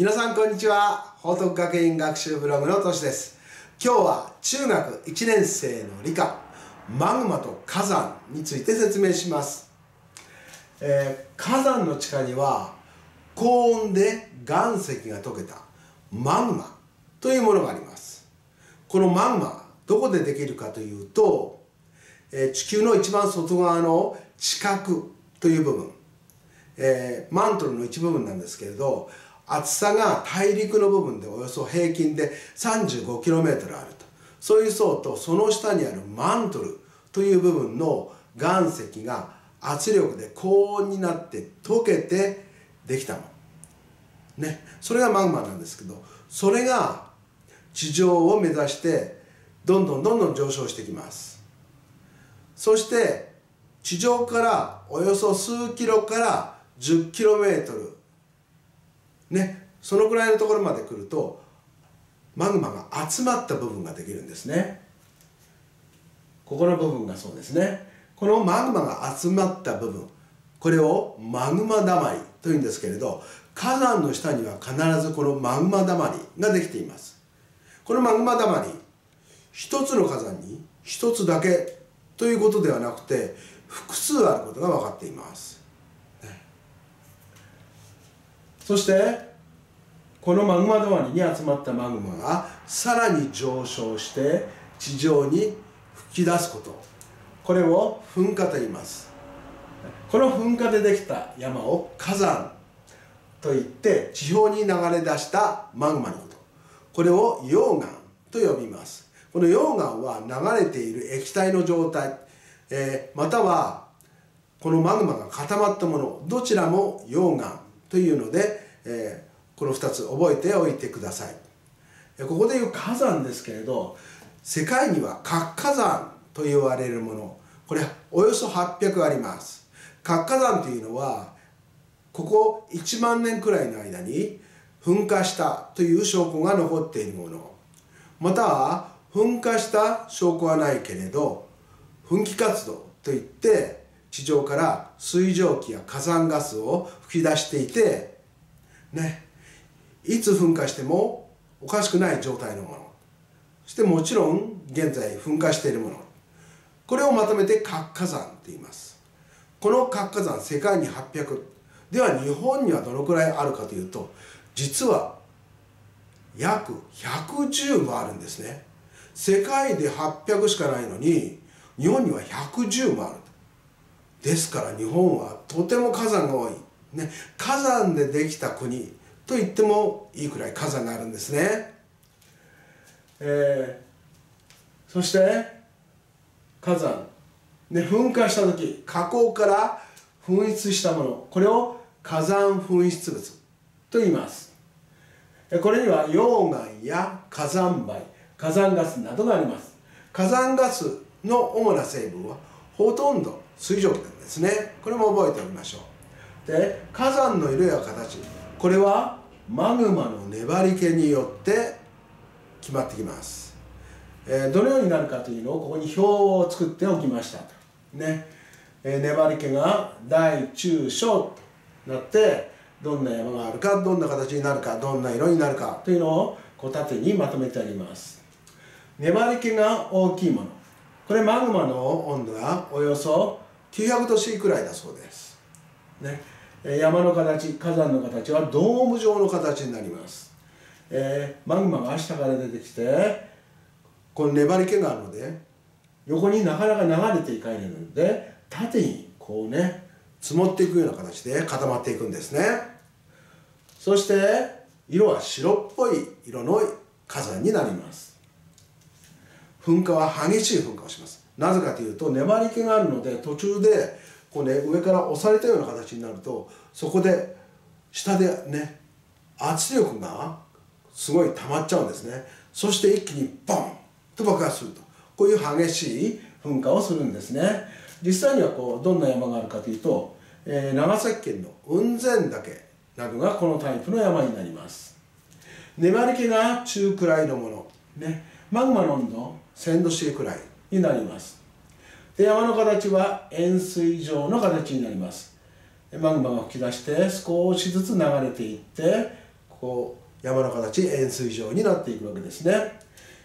皆さんこんにちは。報徳学院学習ブログのとしです。今日は中学1年生の理科マグマと火山について説明します、えー、火山の地下には高温で岩石が溶けたマグマというものがあります。このマグマどこでできるかというと、えー、地球の一番外側の地殻という部分、えー、マントルの一部分なんですけれど厚さが大陸の部分でおよそ平均で 35km あると。そういう層とその下にあるマントルという部分の岩石が圧力で高温になって溶けてできたもの。ね。それがマグマなんですけどそれが地上を目指してどんどんどんどん上昇してきます。そして地上からおよそ数キロから 10km ねそのぐらいのところまで来るとマグマが集まった部分ができるんですね。ここの部分がそうですね。このマグマが集まった部分これをマグマだまりというんですけれど火山の下には必ずこのマグマだまりができています。このマグマだまり一つの火山に一つだけということではなくて複数あることが分かっています。そしてこのマグマ止まりに集まったマグマがさらに上昇して地上に吹き出すこと。これを噴火と言います。この噴火でできた山を火山といって地表に流れ出したマグマのこと。これを溶岩と呼びます。この溶岩は流れている液体の状態、えー、またはこのマグマが固まったものどちらも溶岩というので、えー、この2つ覚えておいてください。ここでいう火山ですけれど世界には活火山と言われるもの。これおよそ800あります。活火山というのはここ1万年くらいの間に噴火したという証拠が残っているもの。または噴火した証拠はないけれど噴気活動といって地上から水蒸気や火山ガスを吹き出していてねいつ噴火してもおかしくない状態のもの。そしてもちろん現在噴火しているもの。これをまとめて活火山と言います。この活火山世界に800では日本にはどのくらいあるかというと実は約110もあるんですね。世界で800しかないのに日本には110もある。ですから日本はとても火山が多い、ね、火山でできた国。と言ってもいいくらい火山があるんですね、えー、そして火山、ね、噴火した時火口から噴出したもの。これを火山噴出物と言います。これには溶岩や火山灰火山ガスなどがあります。火山ガスの主な成分はほとんど水蒸気なんですね。これも覚えておきましょう。で火山の色や形。これはマグマの粘り気によって決まってきます、えー、どのようになるかというのをここに表を作っておきましたね、えー、粘り気が大中小となってどんな山があるかどんな形になるかどんな色になるかというのをこう縦にまとめてあります。粘り気が大きいもの。これマグマの温度がおよそ900度 C くらいだそうです、ね、山の形火山の形はドーム状の形になります、えー、マグマが下から出てきてこの粘り気があるので横になかなか流れていかないので縦にこうね積もっていくような形で固まっていくんですね。そして色は白っぽい色の火山になります。噴火は激しい噴火をします。なぜかというと粘り気があるので途中でこう、ね、上から押されたような形になるとそこで下でね圧力がすごい溜まっちゃうんですね。そして一気にボン!と爆発すると。こういう激しい噴火をするんですね。実際にはこうどんな山があるかというと、えー、長崎県の雲仙岳などがこのタイプの山になります。粘り気が中くらいのもの。ね。マグマの温度1000度 C くらいになります。で山の形は円錐状の形になります。マグマが噴き出して少しずつ流れていってここう山の形円錐状になっていくわけですね。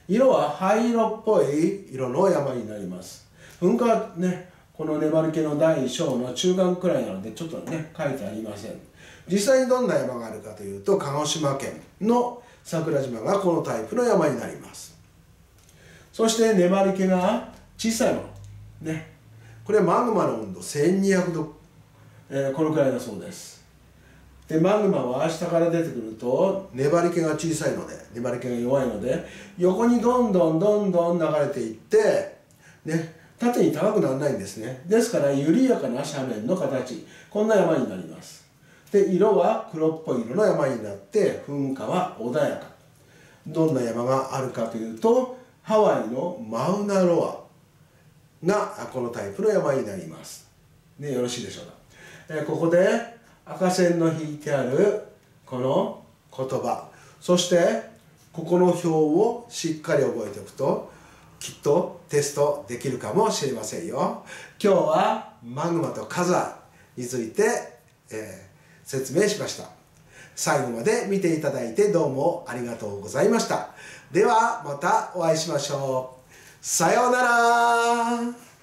色は灰色っぽい色の山になります。噴火はねこの粘り気の第1章の中間くらいなのでちょっとね書いてありません。実際にどんな山があるかというと鹿児島県の桜島がこのタイプの山になります。そして粘り気が小さいもの。ね。これはマグマの温度1200度、えー、このくらいだそうです。でマグマは下から出てくると粘り気が小さいので。粘り気が弱いので横にどんどんどんどん流れていってね。縦に高くならないんですね。ですから緩やかな斜面の形。こんな山になります。で色は黒っぽい色の山になって噴火は穏やか。どんな山があるかというとハワイのマウナロアがこのタイプの山になります。ねよろしいでしょうか、えここで赤線の引いてあるこの言葉。そしてここの表をしっかり覚えておくときっとテストできるかもしれませんよ。今日はマグマと火山について、えー、説明しました。最後まで見ていただいてどうもありがとうございました。ではまたお会いしましょう。さようなら。